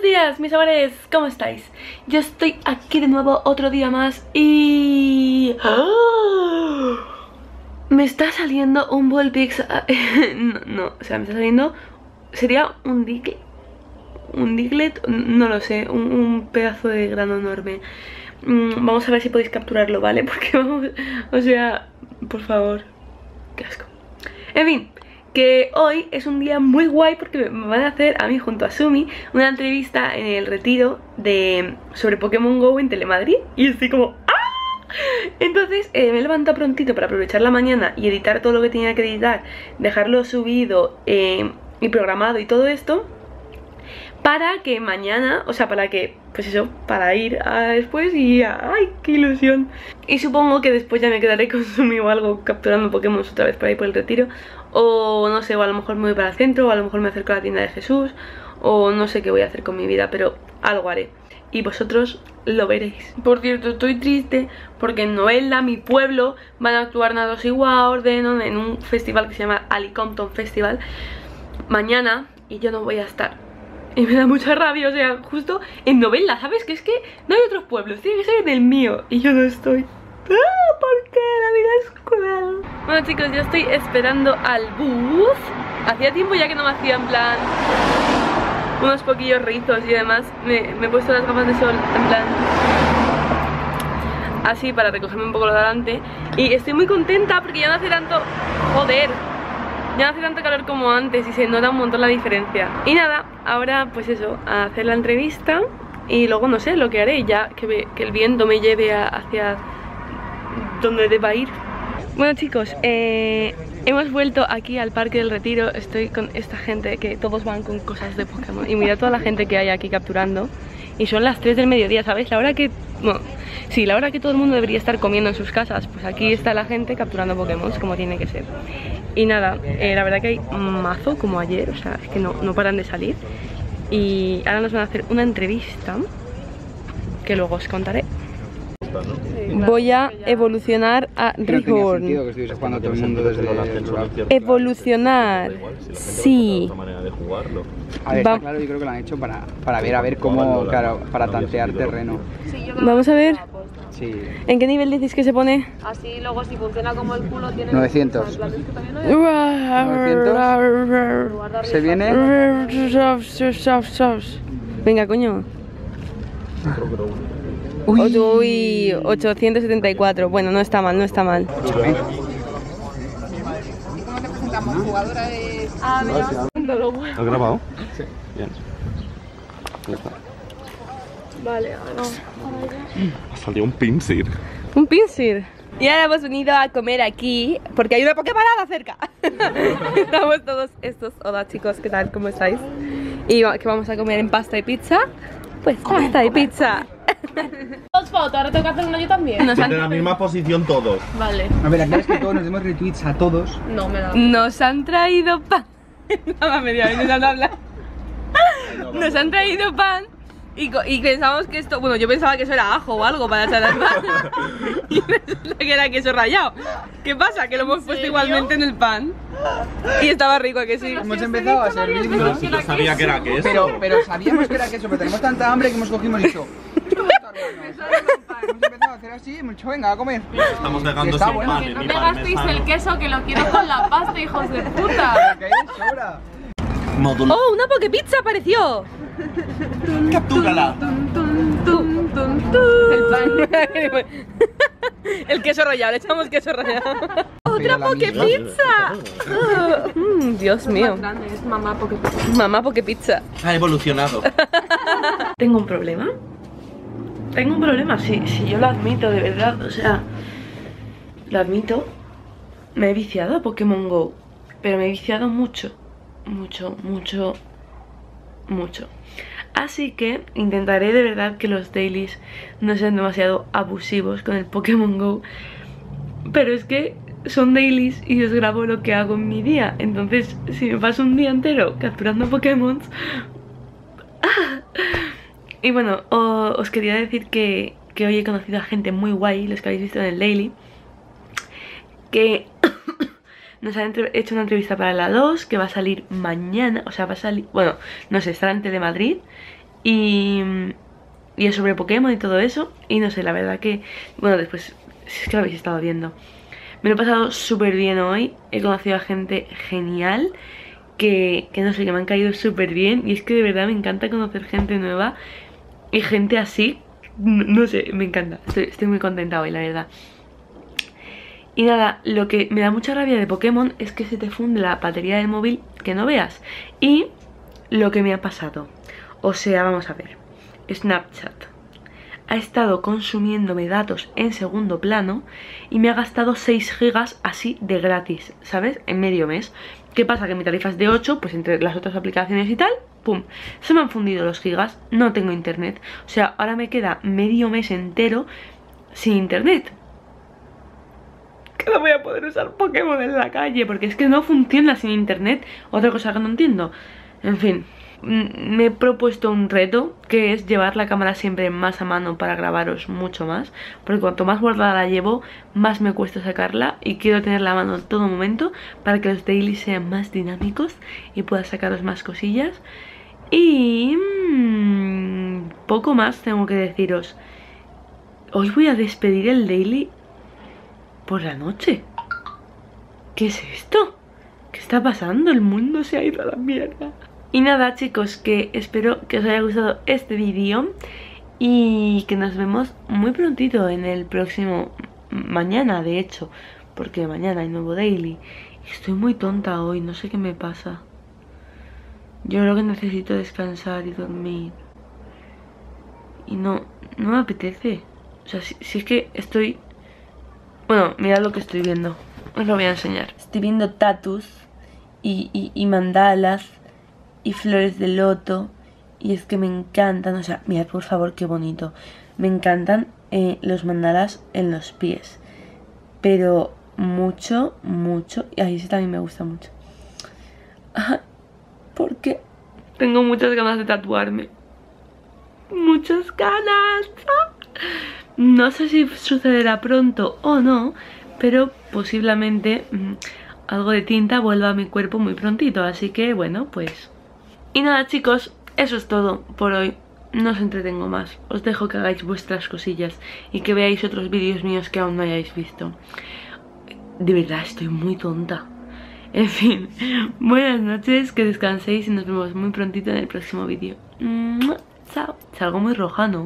Buenos días, mis amores, ¿cómo estáis? Yo estoy aquí de nuevo otro día más y... ¡Ah! Me está saliendo un Volpix... no, no, o sea, me está saliendo... Sería un Diglett... Un Diglett, no lo sé, un, un pedazo de grano enorme. Mm, vamos a ver si podéis capturarlo, ¿vale? Porque vamos... O sea, por favor. Qué asco. En fin, que hoy es un día muy guay porque me van a hacer a mí junto a Sumi una entrevista en el retiro de sobre Pokémon GO en Telemadrid y estoy como ¡ah! Entonces eh, me he levantado prontito para aprovechar la mañana y editar todo lo que tenía que editar, dejarlo subido eh, y programado y todo esto para que mañana, o sea, para que, pues eso, para ir a después y ¡ay, qué ilusión! Y supongo que después ya me quedaré con Sumi o algo capturando Pokémon otra vez por ahí por el retiro o no sé, o a lo mejor me voy para el centro, o a lo mejor me acerco a la tienda de Jesús, o no sé qué voy a hacer con mi vida, pero algo haré. Y vosotros lo veréis. Por cierto, estoy triste porque en Novelda, mi pueblo, van a actuar Nados y Orden en un festival que se llama Alicompton Festival mañana y yo no voy a estar. Y me da mucha rabia, o sea, justo en Novelda, ¿sabes? Que es que no hay otros pueblos, tiene que ser en el mío y yo no estoy. ¡Ah! ¿Por qué? La vida es cruel. Bueno chicos, yo estoy esperando al bus Hacía tiempo ya que no me hacía en plan Unos poquillos rizos y demás me, he puesto las gafas de sol en plan Así para recogerme un poco lo de adelante Y estoy muy contenta porque ya no hace tanto... Joder ya no hace tanto calor como antes y se nota un montón la diferencia Y nada, ahora pues eso, a hacer la entrevista Y luego no sé lo que haré ya que el viento me lleve hacia donde deba ir. Bueno chicos, eh, hemos vuelto aquí al Parque del Retiro. Estoy con esta gente que todos van con cosas de Pokémon. Y mira toda la gente que hay aquí capturando. Y son las 3 del mediodía, ¿sabéis? La hora que... Bueno, sí, la hora que todo el mundo debería estar comiendo en sus casas. Pues aquí está la gente capturando Pokémon como tiene que ser. Y nada, eh, la verdad que hay mazo como ayer O sea, es que no, no paran de salir. Y ahora nos van a hacer una entrevista Que luego os contaré Voy a evolucionar a Rihorn. Evolucionar. Sí. A ver, está claro, yo creo que lo han hecho para, para ver a ver cómo, claro, para tantear terreno. Vamos a ver. Sí. ¿En qué nivel decís que se pone? Así luego si funciona como el culo tiene 900. 900. Se viene. Venga, coño. Uy. Uy, 874. Bueno, no está mal, no está mal. ¿Has grabado? Sí. Bien. Ya está. Vale, ahora. Ha salido un pinsir. Un pinsir. Y ahora hemos venido a comer aquí porque hay una Poképarada cerca. Estamos todos estos. Hola chicos, ¿qué tal? ¿Cómo estáis? Y que vamos a comer en pasta y pizza. Pues pasta y pizza. Dos fotos, ahora tengo que hacer una yo también. Nos la misma posición todos. Vale. A ver, aquí es que todos nos demos retweets a todos. No me da. nos han traído pan. Nada, media vez nos han hablado. Nos han traído pan y, y pensamos que esto, bueno, yo pensaba que eso era ajo o algo para echar al pan. Y resulta que era queso rallado. ¿Qué pasa? Que lo hemos puesto igualmente en el pan. Y estaba rico, ¿a que sí. Hemos empezado a si yo sabía que era queso. Pero, pero sabíamos que era queso, pero tenemos tanta hambre que hemos cogido y hemos dicho. Hemos empezado a hacer así, hemos dicho, venga, a comer. Estamos dejando sin bueno. pan Que no me gastéis el queso que lo quiero con la pasta, hijos de puta. Sobra. Módulo. ¡Oh, una Poképizza apareció! ¡Captúrala! El pan. El queso rallado, le echamos queso rallado. ¡Otra Pero la Poképizza! Mm, Dios mío. Grande, es mamá Mamá Poképizza. Ha evolucionado. ¿Tengo un problema? Tengo un problema, sí, sí, yo lo admito, de verdad, o sea, lo admito. Me he viciado a Pokémon GO, pero me he viciado mucho, mucho, mucho, mucho. Así que intentaré de verdad que los dailies no sean demasiado abusivos con el Pokémon GO. Pero es que son dailies y os grabo lo que hago en mi día. Entonces, si me paso un día entero capturando Pokémon, y bueno, os quería decir que, que hoy he conocido a gente muy guay, los que habéis visto en el Daily, que nos han hecho una entrevista para la 2, que va a salir mañana, o sea, va a salir, bueno, no sé, estará en Telemadrid, Y, y es sobre Pokémon y todo eso. Y no sé, la verdad que... Bueno, después, si es que lo habéis estado viendo. Me lo he pasado súper bien hoy. He conocido a gente genial. Que, que no sé, que me han caído súper bien. Y es que de verdad me encanta conocer gente nueva. Y gente así. No, sé, me encanta. Estoy, estoy muy contenta hoy, la verdad. Y nada, lo que me da mucha rabia de Pokémon es que se te funde la batería del móvil que no veas. Y lo que me ha pasado. O sea, vamos a ver. Snapchat ha estado consumiéndome datos en segundo plano y me ha gastado 6 gigas así de gratis, ¿sabes? En medio mes. ¿Qué pasa? Que mi tarifa es de 8, pues entre las otras aplicaciones y tal, ¡pum! Se me han fundido los gigas, no tengo internet. O sea, ahora me queda medio mes entero sin internet. Que no voy a poder usar Pokémon en la calle, porque es que no funciona sin internet. Otra cosa que no entiendo. En fin, me he propuesto un reto que es llevar la cámara siempre más a mano para grabaros mucho más porque cuanto más guardada la llevo más me cuesta sacarla y quiero tenerla a mano en todo momento para que los dailies sean más dinámicos y pueda sacaros más cosillas y mm, poco más tengo que deciros hoy voy a despedir el daily por la noche ¿qué es esto? ¿qué está pasando? el mundo se ha ido a la mierda y nada chicos, que espero que os haya gustado este vídeo y que nos vemos muy prontito en el próximo mañana de hecho, porque mañana hay nuevo daily. Estoy muy tonta hoy, no sé qué me pasa. Yo creo que necesito descansar y dormir. Y no, no me apetece. O sea, si, es que estoy... Bueno, mirad lo que estoy viendo. Os lo voy a enseñar. Estoy viendo tatus y, y mandalas y flores de loto. Y es que me encantan, o sea, mirad por favor qué bonito. Me encantan eh, los mandalas en los pies. Pero mucho, mucho. Y ahí ese también me gusta mucho. Porque tengo muchas ganas de tatuarme. Muchas ganas. No sé si sucederá pronto o no, pero posiblemente mm, algo de tinta vuelva a mi cuerpo muy prontito. Así que bueno, pues y nada chicos, eso es todo por hoy. No os entretengo más. Os dejo que hagáis vuestras cosillas y que veáis otros vídeos míos que aún no hayáis visto. De verdad, estoy muy tonta. En fin, buenas noches, que descanséis y nos vemos muy prontito en el próximo vídeo. Chao. Salgo muy roja, ¿no?